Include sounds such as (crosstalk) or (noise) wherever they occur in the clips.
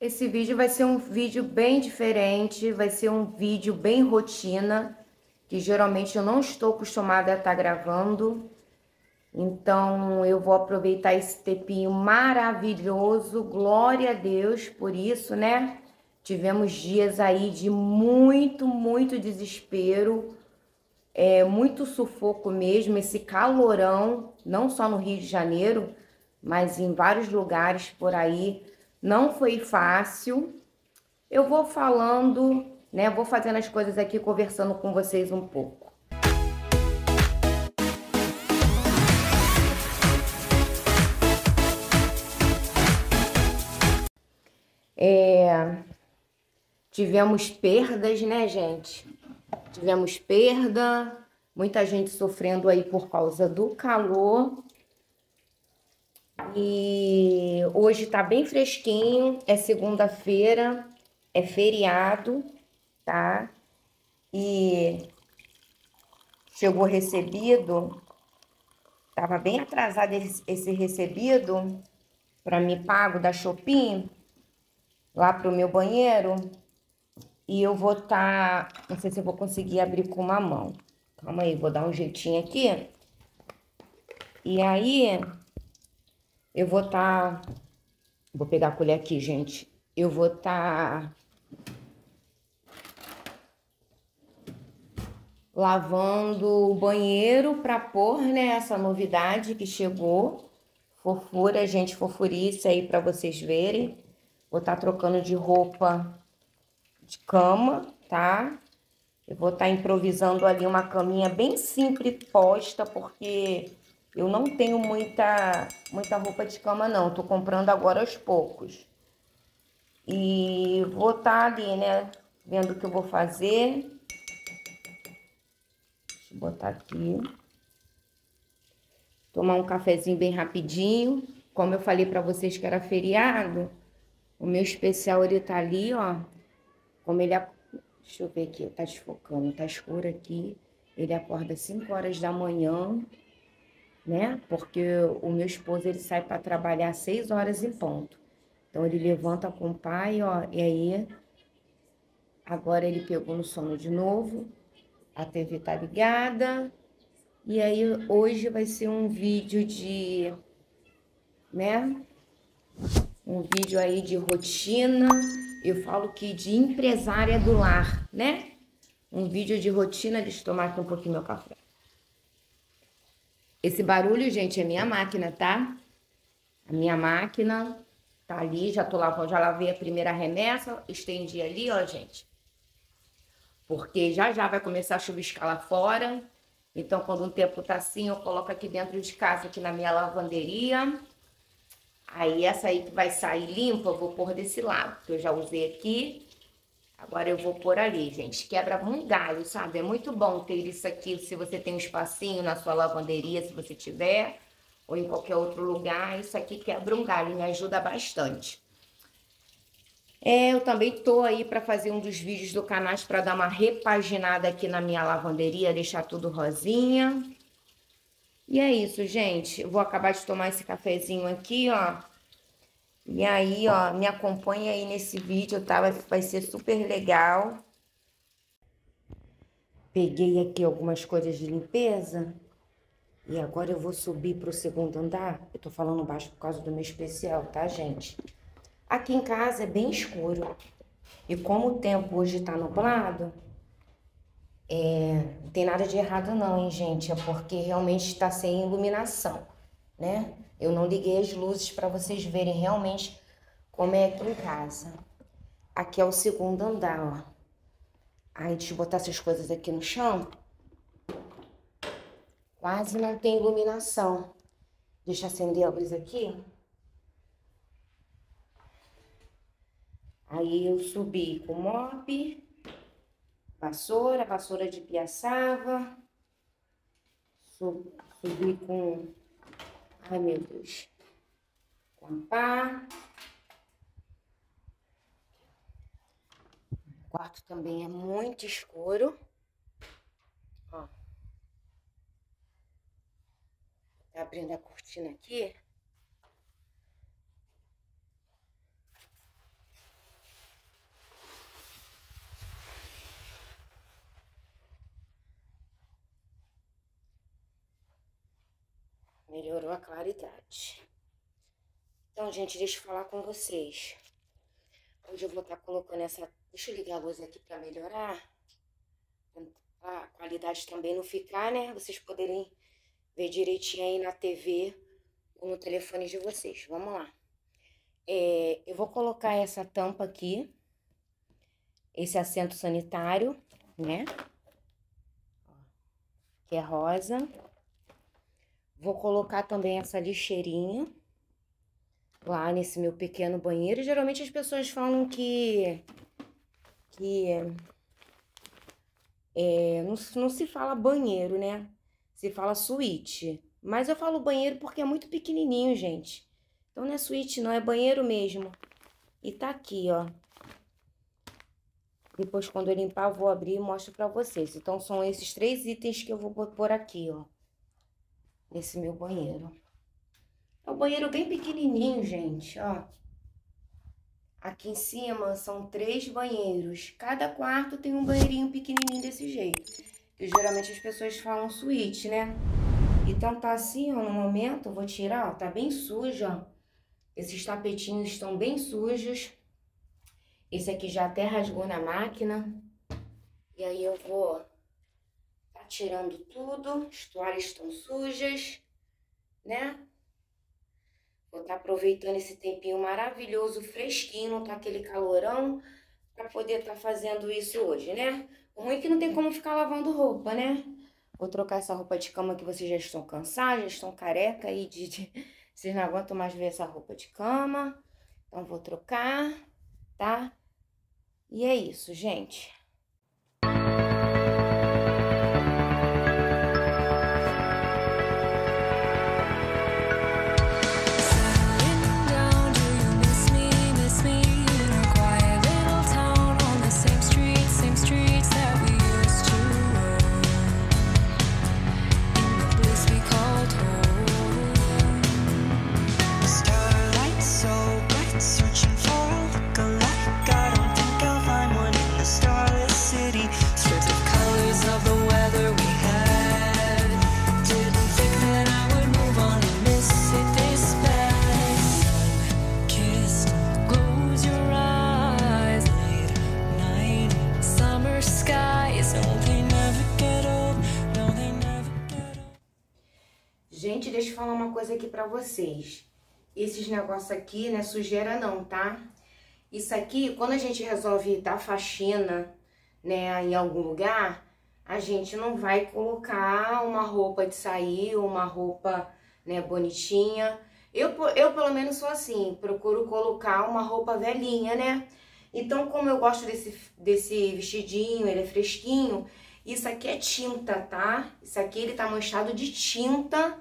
Esse vídeo vai ser um vídeo bem diferente, vai ser um vídeo bem rotina, que geralmente eu não estou acostumada a estar tá gravando. Então, eu vou aproveitar esse tempinho maravilhoso, glória a Deus por isso, né? Tivemos dias aí de muito, muito desespero, é, muito sufoco mesmo, esse calorão, não só no Rio de Janeiro, mas em vários lugares por aí. Não foi fácil. Eu vou falando, né? Vou fazendo as coisas aqui, conversando com vocês um pouco. É, tivemos perdas, né, gente? Tivemos perda, muita gente sofrendo aí por causa do calor. E hoje tá bem fresquinho, é segunda-feira, é feriado, tá? E chegou recebido, tava bem atrasado esse recebido para me pago da Shopping lá pro meu banheiro. E eu vou tá, não sei se eu vou conseguir abrir com uma mão. Calma aí, vou dar um jeitinho aqui. E aí, eu vou. Tá... Vou pegar a colher aqui, gente. Eu vou. Tá... Lavando o banheiro para pôr, né, essa novidade que chegou. Fofura, gente, fofurice aí para vocês verem. Vou estar tá trocando de roupa de cama, tá? Eu vou estar tá improvisando ali uma caminha bem simples posta, porque eu não tenho muita, muita roupa de cama, não. Tô comprando agora aos poucos. E vou estar tá ali, né? Vendo o que eu vou fazer. Deixa eu botar aqui. Tomar um cafezinho bem rapidinho. Como eu falei para vocês que era feriado, o meu especial ele tá ali, ó. Como ele... Deixa eu ver aqui, tá desfocando, tá escuro aqui. Ele acorda 5 horas da manhã né? Porque o meu esposo ele sai para trabalhar seis horas em ponto. Então ele levanta com o pai, ó, e aí agora ele pegou no sono de novo. A TV tá ligada. E aí hoje vai ser um vídeo de, né? Um vídeo aí de rotina. Eu falo que de empresária do lar, né? Um vídeo de rotina. Deixa eu tomar aqui um pouquinho meu café. Esse barulho, gente, é minha máquina, tá? A minha máquina tá ali, já tô lavando, já lavei a primeira remessa, estendi ali, ó, gente. Porque já já vai começar a chuviscar lá fora. Então, quando um tempo tá assim, eu coloco aqui dentro de casa, aqui na minha lavanderia. Aí, essa aí que vai sair limpa, eu vou pôr desse lado, que eu já usei aqui. Agora eu vou pôr ali, gente. Quebra um galho, sabe? É muito bom ter isso aqui, se você tem um espacinho na sua lavanderia, se você tiver, ou em qualquer outro lugar. Isso aqui quebra um galho, me ajuda bastante. É, eu também tô aí para fazer um dos vídeos do canal para dar uma repaginada aqui na minha lavanderia, deixar tudo rosinha. E é isso, gente. Eu vou acabar de tomar esse cafezinho aqui, ó. E aí, ó, me acompanha aí nesse vídeo, tá? Vai, vai ser super legal. Peguei aqui algumas coisas de limpeza. E agora eu vou subir pro segundo andar. Eu tô falando baixo por causa do meu especial, tá, gente? Aqui em casa é bem escuro. E como o tempo hoje tá nublado, é, não tem nada de errado não, hein, gente? É porque realmente está sem iluminação, né? Eu não liguei as luzes para vocês verem realmente como é aqui em casa. Aqui é o segundo andar, ó. Aí, deixa eu botar essas coisas aqui no chão. Quase não tem iluminação. Deixa eu acender a luz aqui. Aí eu subi com mop, vassoura, vassoura de piaçava. Subi com Ai, meu Deus. Tampar. O quarto também é muito escuro. Ó. Tá abrindo a cortina aqui. Melhorou a claridade. Então, gente, deixa eu falar com vocês. Hoje eu vou estar tá colocando essa... Deixa eu ligar a luz aqui para melhorar. A qualidade também não ficar, né? Vocês poderem ver direitinho aí na TV ou no telefone de vocês. Vamos lá. É, eu vou colocar essa tampa aqui. Esse assento sanitário, né? Que é rosa. Vou colocar também essa lixeirinha lá nesse meu pequeno banheiro. Geralmente as pessoas falam que, que é, não, não se fala banheiro, né? Se fala suíte. Mas eu falo banheiro porque é muito pequenininho, gente. Então não é suíte, não, é banheiro mesmo. E tá aqui, ó. Depois, quando eu limpar, eu vou abrir e mostro pra vocês. Então, são esses três itens que eu vou pôr aqui, ó nesse meu banheiro. É um banheiro bem pequenininho, gente, ó. Aqui em cima são três banheiros. Cada quarto tem um banheirinho pequenininho desse jeito. Que geralmente as pessoas falam suíte, né? Então tá assim, ó, no momento, vou tirar, ó, tá bem sujo, ó. Esses tapetinhos estão bem sujos. Esse aqui já até rasgou na máquina. E aí eu vou tirando tudo, as toalhas estão sujas, né? Vou estar tá aproveitando esse tempinho maravilhoso, fresquinho, não tá aquele calorão, para poder estar tá fazendo isso hoje, né? O ruim é que não tem como ficar lavando roupa, né? Vou trocar essa roupa de cama que vocês já estão cansados, já estão careca aí de, de... (laughs) Vocês não aguentam mais ver essa roupa de cama. Então, vou trocar, tá? E é isso, gente. Falar uma coisa aqui pra vocês. Esses negócios aqui, não é sujeira não, tá? Isso aqui, quando a gente resolve dar faxina, né, em algum lugar, a gente não vai colocar uma roupa de sair, uma roupa, né, bonitinha. Eu, eu pelo menos sou assim, procuro colocar uma roupa velhinha, né? Então, como eu gosto desse, desse vestidinho, ele é fresquinho, isso aqui é tinta, tá? Isso aqui ele tá manchado de tinta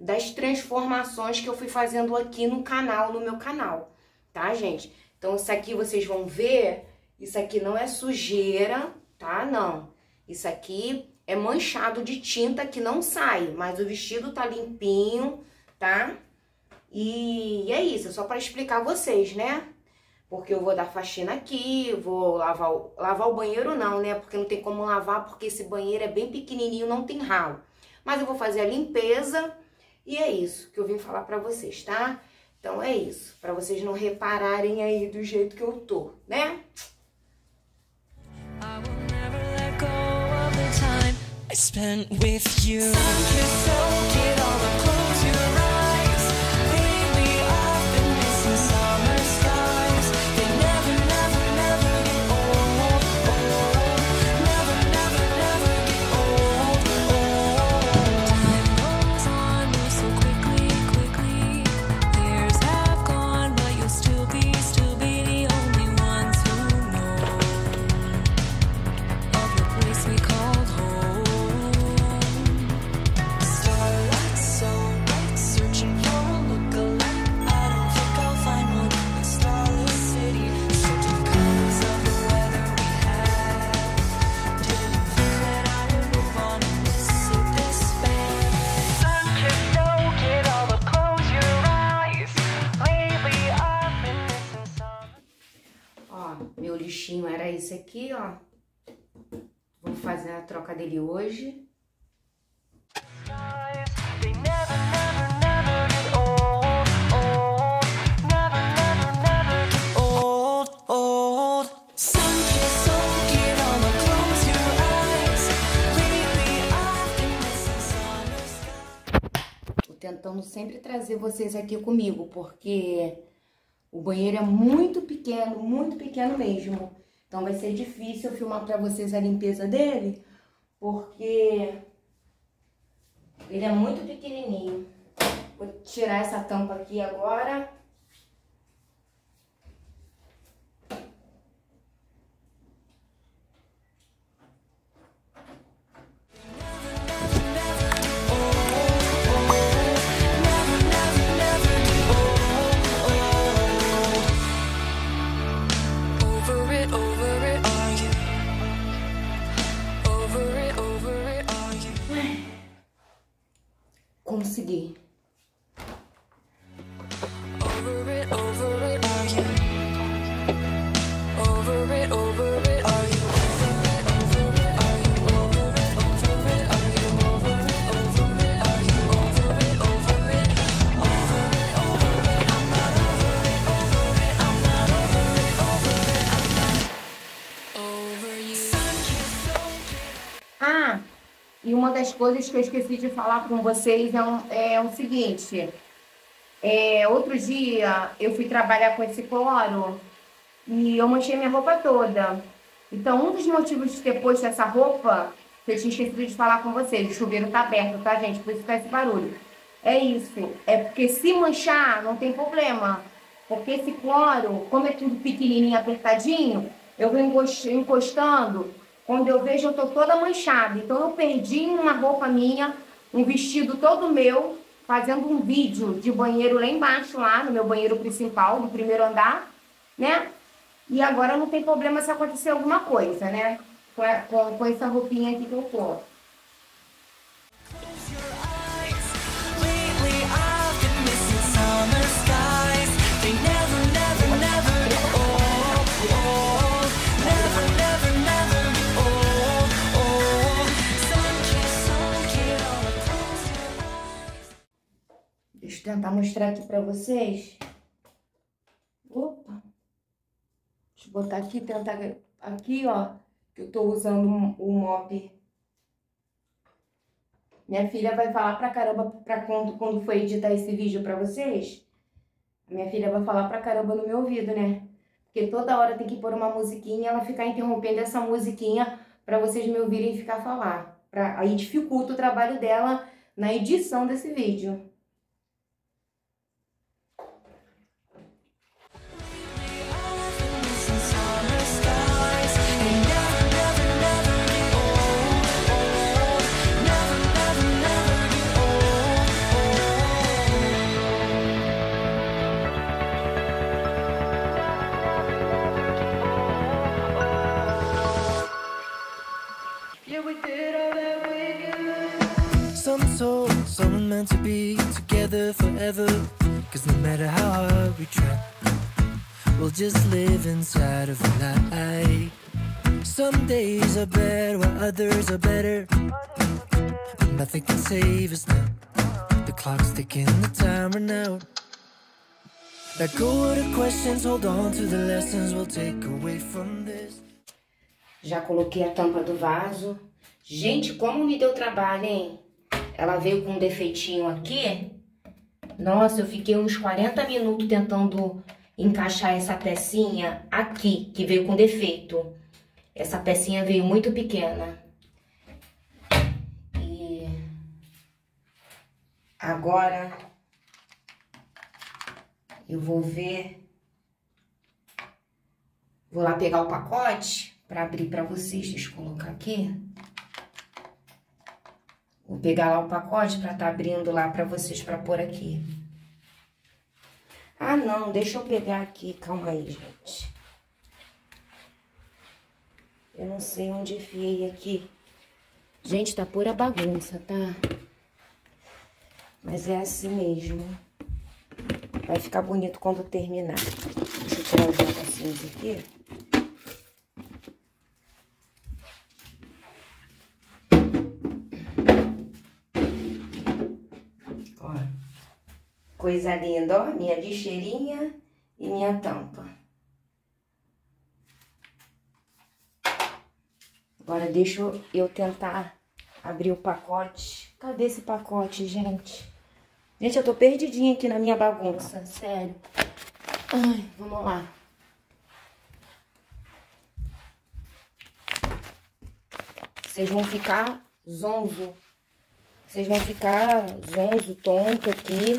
das transformações que eu fui fazendo aqui no canal, no meu canal, tá, gente? Então, isso aqui vocês vão ver, isso aqui não é sujeira, tá? Não. Isso aqui é manchado de tinta que não sai, mas o vestido tá limpinho, tá? E é isso, é só para explicar vocês, né? Porque eu vou dar faxina aqui, vou lavar o, lavar o banheiro não, né? Porque não tem como lavar, porque esse banheiro é bem pequenininho, não tem ralo. Mas eu vou fazer a limpeza e é isso que eu vim falar pra vocês, tá? Então é isso, pra vocês não repararem aí do jeito que eu tô, né? I spent with you. aqui, ó. Vou fazer a troca dele hoje. Tentando sempre trazer vocês aqui comigo, porque o banheiro é muito pequeno, muito pequeno mesmo. Então vai ser difícil filmar pra vocês a limpeza dele, porque ele é muito pequenininho. Vou tirar essa tampa aqui agora. Consegui. Das coisas que eu esqueci de falar com vocês é, um, é o seguinte. É, outro dia eu fui trabalhar com esse cloro e eu manchei minha roupa toda. Então, um dos motivos de ter posto essa roupa, que eu tinha esquecido de falar com vocês, o chuveiro tá aberto, tá, gente? Por isso faz esse barulho. É isso. É porque se manchar, não tem problema. Porque esse cloro, como é tudo pequenininho, apertadinho, eu vou encostando quando eu vejo, eu tô toda manchada. Então, eu perdi uma roupa minha, um vestido todo meu, fazendo um vídeo de banheiro lá embaixo, lá no meu banheiro principal, do primeiro andar, né? E agora não tem problema se acontecer alguma coisa, né? Com, com, com essa roupinha aqui que eu tô. Tentar mostrar aqui pra vocês. Opa! Deixa eu botar aqui, tentar... Aqui, ó, que eu tô usando o mop. Minha filha vai falar pra caramba pra quando, quando for editar esse vídeo pra vocês. Minha filha vai falar pra caramba no meu ouvido, né? Porque toda hora tem que pôr uma musiquinha ela ficar interrompendo essa musiquinha pra vocês me ouvirem ficar falar. Pra, aí dificulta o trabalho dela na edição desse vídeo. Are better. But nothing can save us now. The clock's ticking, the. Let go of the questions, hold on to the lessons we'll take away from this. Já coloquei a tampa do vaso. Gente, como me deu trabalho, hein? Ela veio com um defeitinho aqui. Nossa, eu fiquei uns 40 minutos tentando encaixar essa pecinha aqui, que veio com defeito. Essa pecinha veio muito pequena. Agora eu vou ver. Vou lá pegar o pacote para abrir para vocês. Deixa eu colocar aqui. Vou pegar lá o pacote para estar tá abrindo lá para vocês, para pôr aqui. Ah, não, deixa eu pegar aqui, calma aí, gente. Eu não sei onde enfiei aqui. Gente, tá pura bagunça, tá? Mas é assim mesmo. Vai ficar bonito quando terminar. Deixa eu tirar os negocinhos aqui. Coisa linda, ó, minha lixeirinha e minha tampa. Agora deixa eu tentar abrir o pacote. Cadê esse pacote, gente? Gente, eu tô perdidinha aqui na minha bagunça, sério. Ai, vamos lá. Vocês vão ficar zonzo. Vocês vão ficar zonzo, tonto aqui.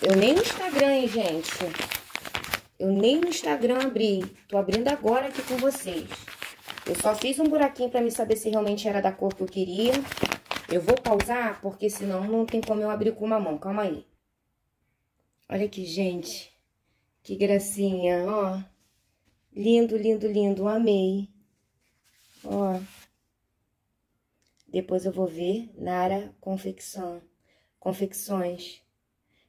Eu nem no Instagram, hein, gente. Eu nem no Instagram abri. Tô abrindo agora aqui com vocês. Eu só fiz um buraquinho pra me saber se realmente era da cor que eu queria. Eu vou pausar, porque senão não tem como eu abrir com uma mão. Calma aí. Olha aqui, gente. Que gracinha, ó. Lindo, lindo, lindo. Amei. Ó. Depois eu vou ver Nara Confecção. Confecções.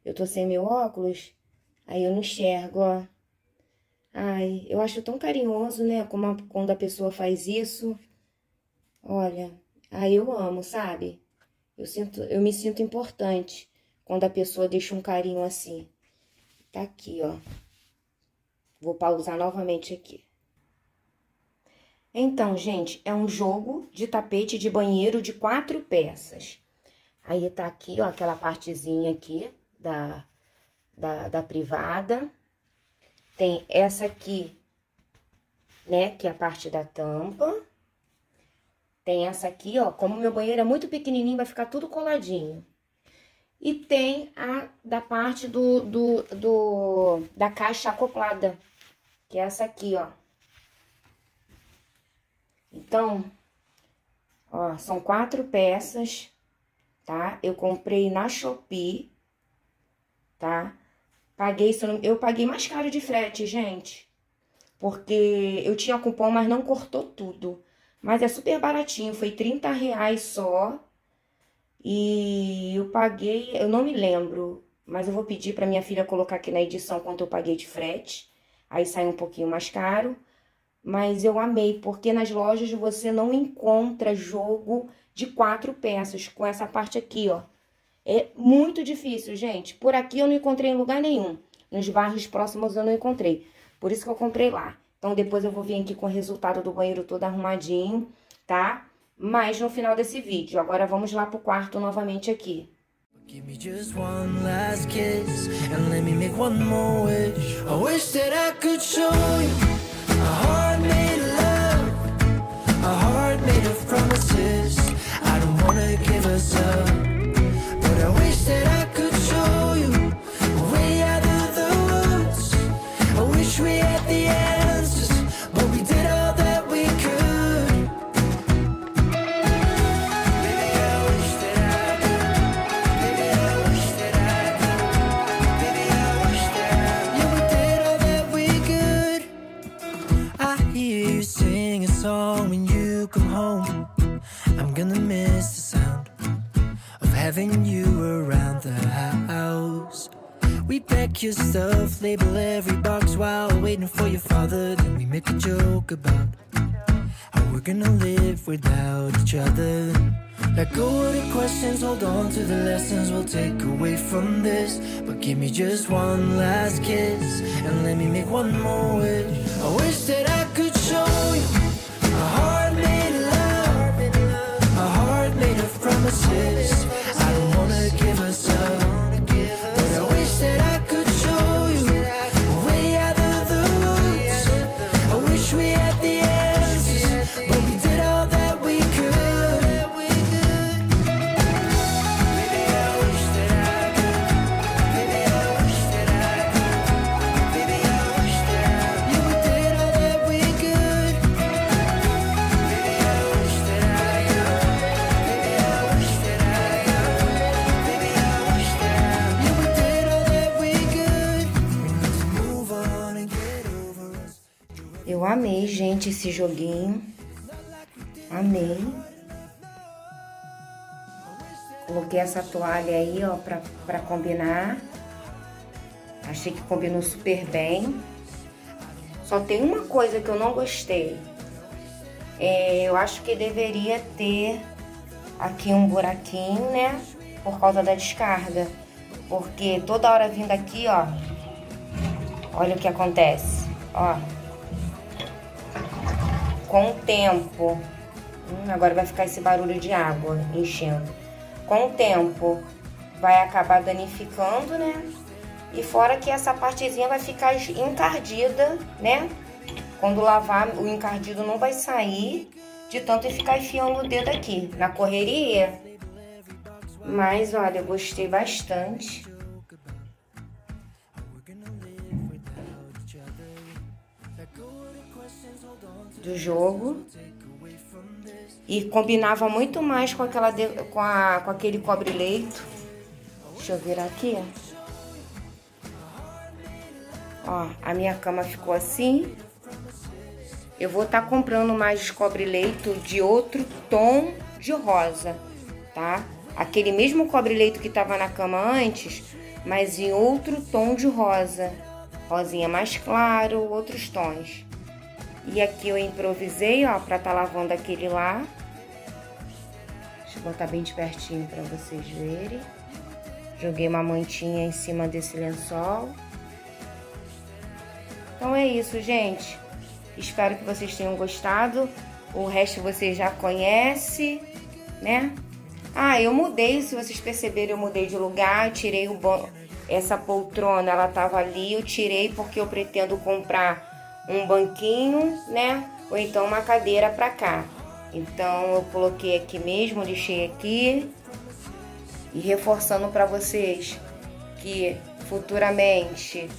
Eu tô sem meu óculos, aí eu não enxergo, ó. Ai, eu acho tão carinhoso, né? Como a, quando a pessoa faz isso. Olha, aí eu amo, sabe? Eu, sinto, eu me sinto importante quando a pessoa deixa um carinho assim. Tá aqui, ó. Vou pausar novamente aqui. Então, gente, é um jogo de tapete de banheiro de quatro peças. Aí tá aqui, ó, aquela partezinha aqui da, da, da privada. Tem essa aqui, né, que é a parte da tampa. Tem essa aqui, ó, como meu banheiro é muito pequenininho, vai ficar tudo coladinho. E tem a da parte do, do, do da caixa acoplada, que é essa aqui, ó. Então, ó, são quatro peças, tá? Eu comprei na Shopee, tá? Paguei, eu paguei mais caro de frete, gente. Porque eu tinha cupom, mas não cortou tudo. Mas é super baratinho, foi 30 reais só. E eu paguei, eu não me lembro, mas eu vou pedir para minha filha colocar aqui na edição quanto eu paguei de frete. Aí sai um pouquinho mais caro. Mas eu amei, porque nas lojas você não encontra jogo de quatro peças, com essa parte aqui, ó. É muito difícil, gente. Por aqui eu não encontrei em lugar nenhum. Nos bairros próximos eu não encontrei. Por isso que eu comprei lá. Então, depois eu vou vir aqui com o resultado do banheiro todo arrumadinho, tá? Mas no final desse vídeo. Agora vamos lá pro quarto novamente aqui. Give me just one last kiss and let me make one more wish. I wish that I could show you a heart made of love, a heart made of promises. I don't wanna give us up. I wish that I take away from this. But give me just one last kiss and let me make one more wish. I wish that I could amei, gente, esse joguinho. Amei. Coloquei essa toalha aí, ó, pra, pra combinar. Achei que combinou super bem. Só tem uma coisa que eu não gostei. É, eu acho que deveria ter aqui um buraquinho, né? Por causa da descarga. Porque toda hora vindo aqui, ó. Olha o que acontece. Ó com o tempo Hum, agora vai ficar esse barulho de água enchendo. Com o tempo vai acabar danificando, né? E fora que essa partezinha vai ficar encardida, né? Quando lavar, o encardido não vai sair de tanto ficar enfiando o dedo aqui. Na correria, mas olha, eu gostei bastante. Do jogo. E combinava muito mais com, aquela de, com, a, com aquele cobre-leito. Deixa eu virar aqui. Ó, a minha cama ficou assim. Eu vou estar tá comprando mais cobre-leito de outro tom de rosa, tá? aquele mesmo cobre-leito que estava na cama antes, mas em outro tom de rosa. Rosinha mais claro, outros tons. E aqui eu improvisei, ó, pra tá lavando aquele lá. Deixa eu botar bem de pertinho pra vocês verem. Joguei uma mantinha em cima desse lençol. Então é isso, gente. Espero que vocês tenham gostado. O resto vocês já conhecem, né? Ah, eu mudei, se vocês perceberem, eu mudei de lugar, tirei o ban... essa poltrona, ela tava ali, eu tirei porque eu pretendo comprar um banquinho, né? Ou então uma cadeira pra cá. Então eu coloquei aqui mesmo, deixei aqui e reforçando para vocês que futuramente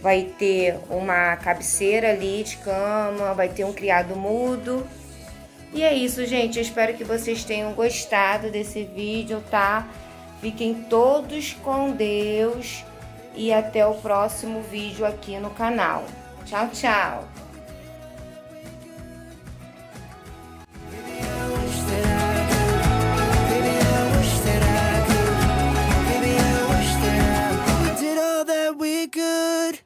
vai ter uma cabeceira ali de cama, vai ter um criado mudo e é isso, gente. Eu espero que vocês tenham gostado desse vídeo, tá? Fiquem todos com Deus e até o próximo vídeo aqui no canal. Tchau, tchau! good.